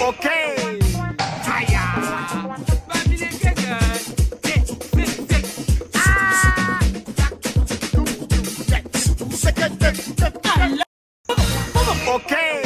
Okay. Okay.